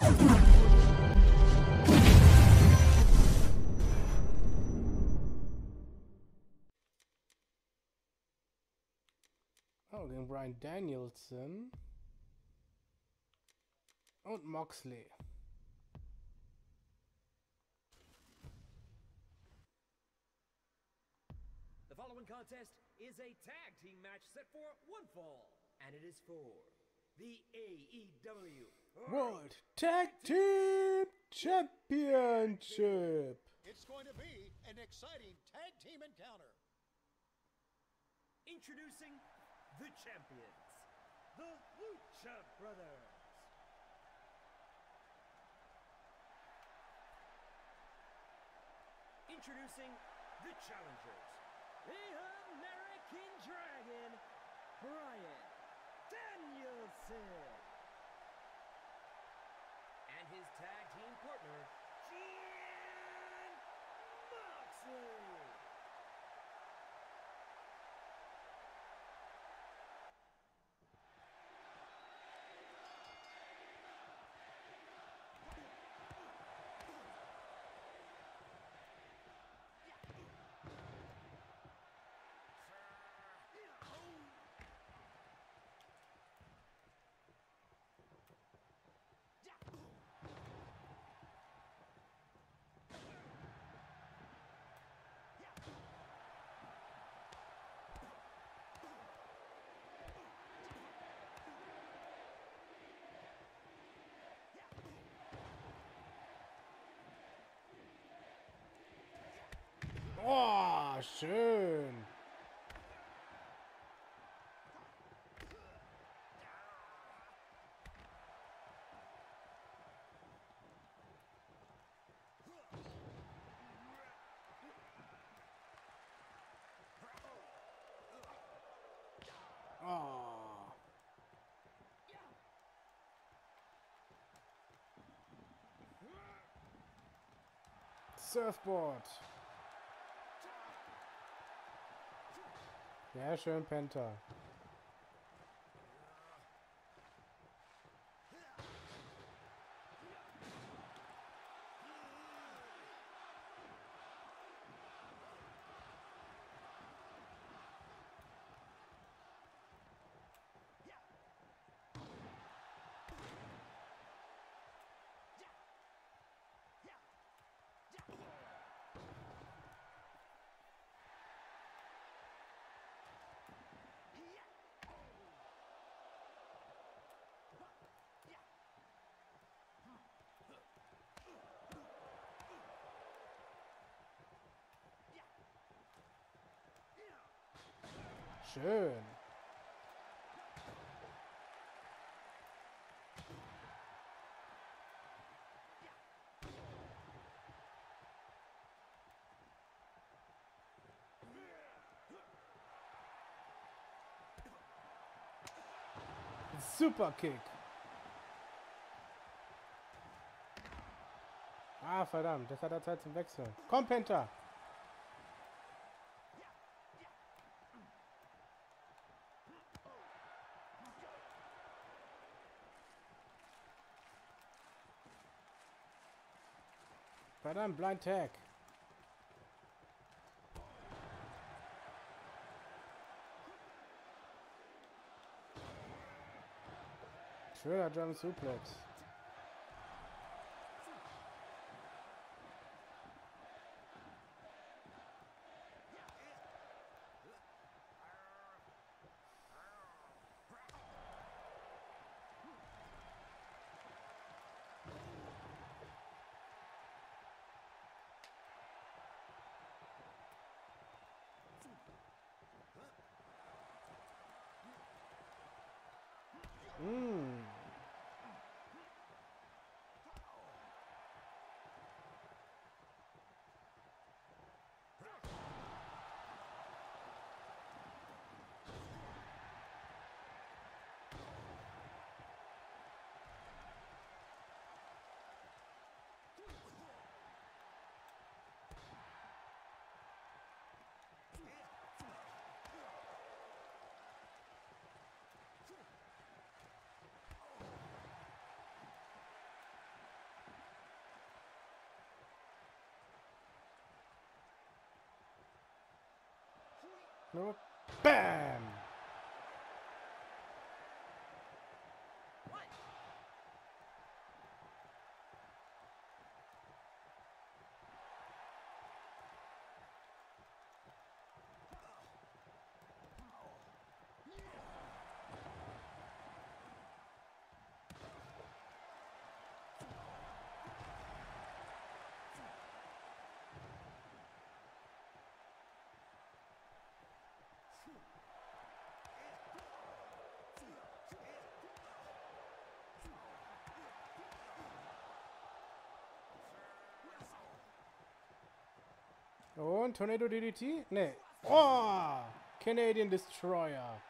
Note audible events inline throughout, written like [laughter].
Oh, gegen Brian Danielson. Und Moxley. The following contest is a tag team match set for one fall, and it is for the AEW World Tag Team Championship. It's going to be an exciting tag team encounter. Introducing the champions, the Lucha Brothers. Introducing the challengers, the American Dragon, Brian Danielson. And his tag team partner, Jon Moxley. Oh, schön. Surfboard. Ja, schön, Penta. Schön. Super Kick. Ah, verdammt. Das hat er Zeit zum Wechseln. Komm, Penta. Verdammt, Blind Tag. Schöner German Suplex. No. Bam! Und Tornado DDT? Nee. Oh! Canadian Destroyer.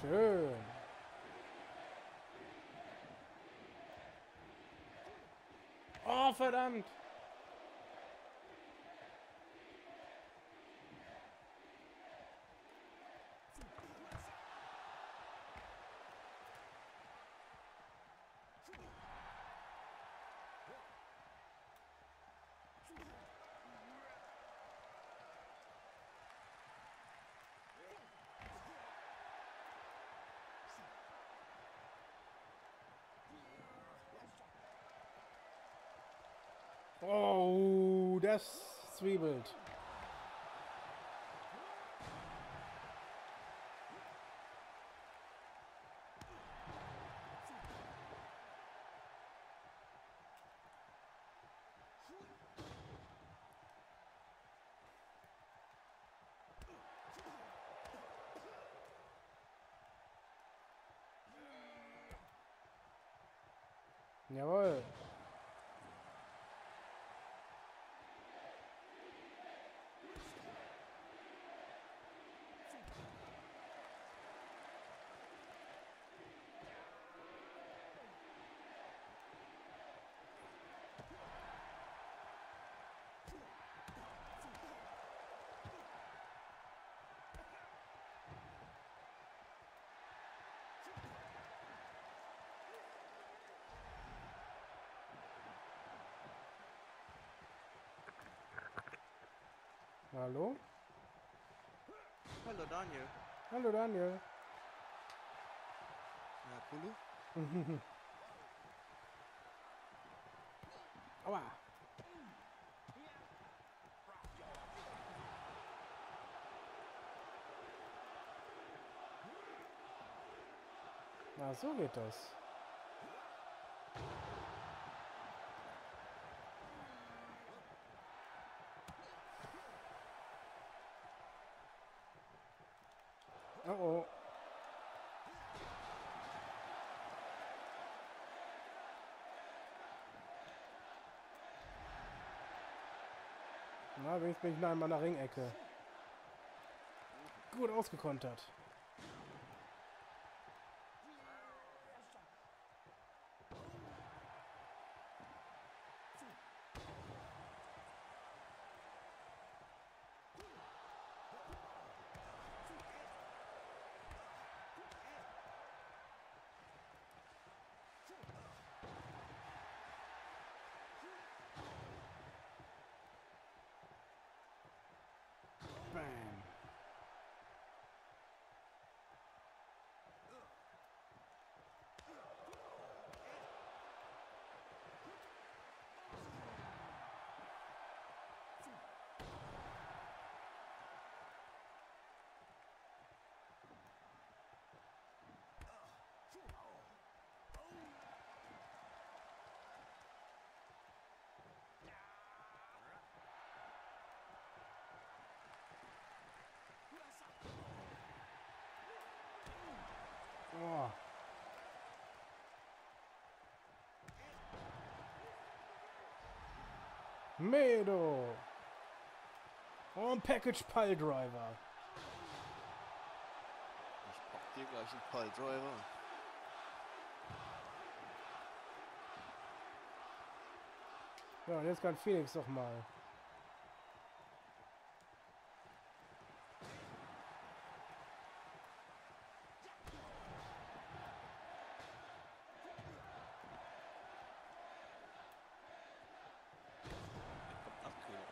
Schön. Oh, verdammt. Oh, das zwiebelt. Jawohl. Hallo? Hallo Daniel. Hallo Daniel. Ja, Kulu? [laughs] Aua. Na, so geht das. Oh oh. Na, wenigstens bin ich einmal in der Ringecke. Gut ausgekontert. Bam. Medo. Und Package Pile Driver. Ich pack dir gleich einen Pile-Driver. Ja, und jetzt kann Felix doch mal. Kommt eine Abkühlung.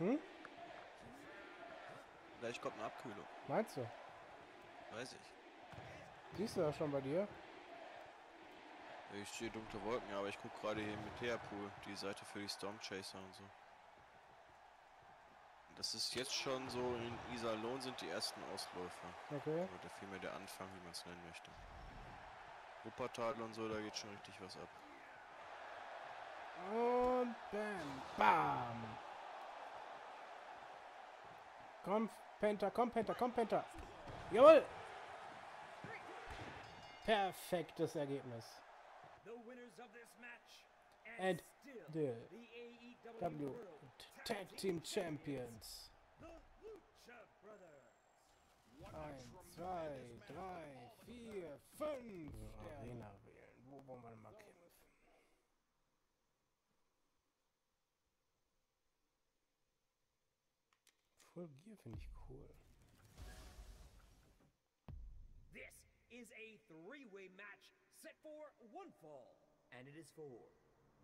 Hm? Gleich kommt eine Abkühlung. Meinst du? Weiß ich. Siehst du das schon bei dir? Ich sehe dunkle Wolken, aber ich gucke gerade hier mit Theapool, die Seite für die Storm Chaser und so. Das ist jetzt schon so, in Iserlohn sind die ersten Ausläufer. Okay. Oder vielmehr der Anfang, wie man es nennen möchte. Wuppertal und so, da geht schon richtig was ab. Und bam. Bam. Komm, Penta, komm, Penta, komm, Penta. Jawohl. Perfektes Ergebnis. And the W Tag Team Champions. Eins, zwei, drei, vier, fünf. Arena wählen. Wo wollen wir denn mal finde ich cool. This is a three-way match set for one fall, and it is for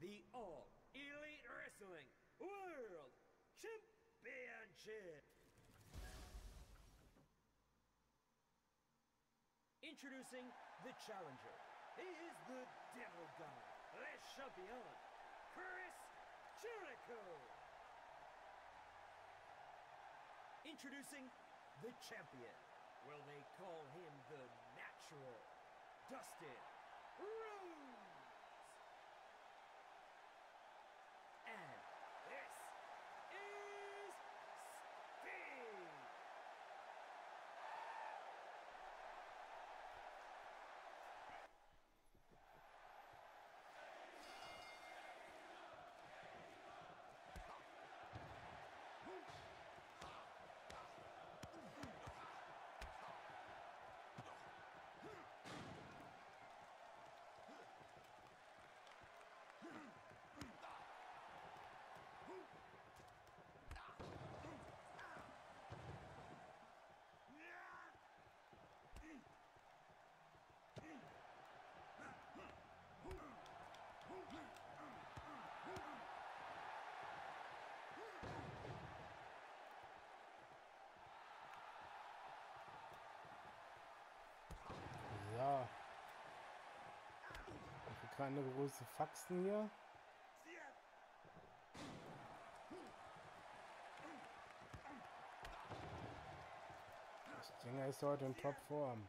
the All Elite Wrestling World Championship. Introducing the challenger. He is the Devil God, Le Champion, Chris Jericho. Introducing the champion. Well, they call him the natural. Dustin. Keine große Faxen hier. Das Ding ist heute in Topform.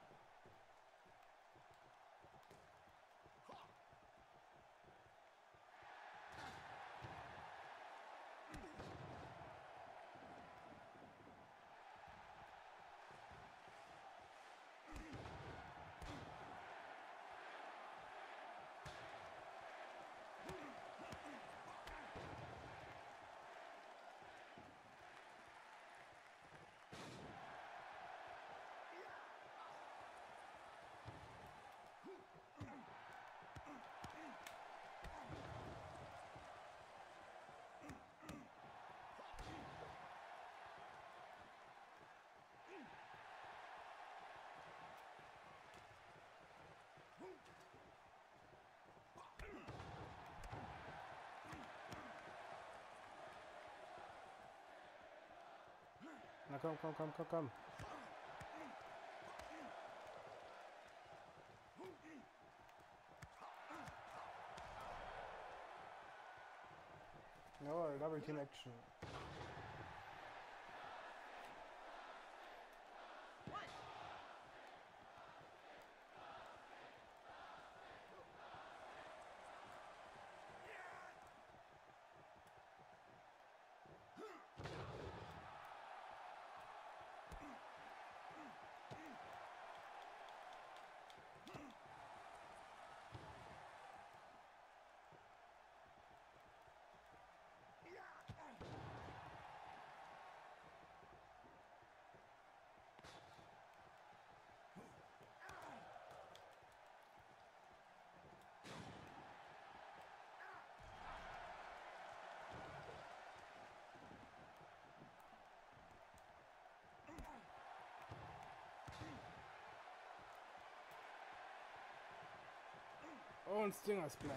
Na komm, komm, komm, komm, komm. Jawohl, Double Team Action. Und Stinger Splash.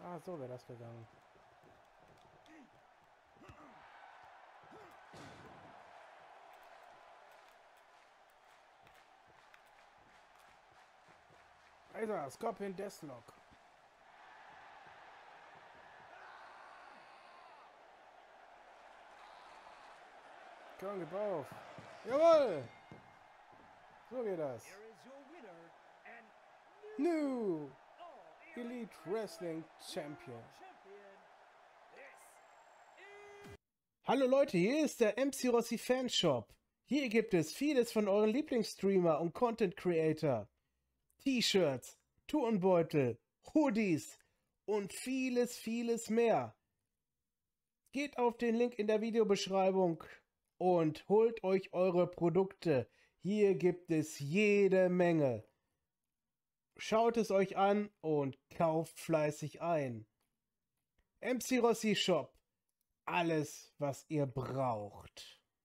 Ah, so wäre das gegangen. Also, Scorpion Deathlock. Komm, gib auf. Jawohl! So geht das. New Elite Wrestling Champion. Hallo Leute, hier ist der MC Rossi Fanshop. Hier gibt es vieles von euren Lieblingsstreamer und Content Creator. T-Shirts, Turnbeutel, Hoodies und vieles, vieles mehr. Geht auf den Link in der Videobeschreibung und holt euch eure Produkte. Hier gibt es jede Menge. Schaut es euch an und kauft fleißig ein. MC Rossi Shop. Alles, was ihr braucht.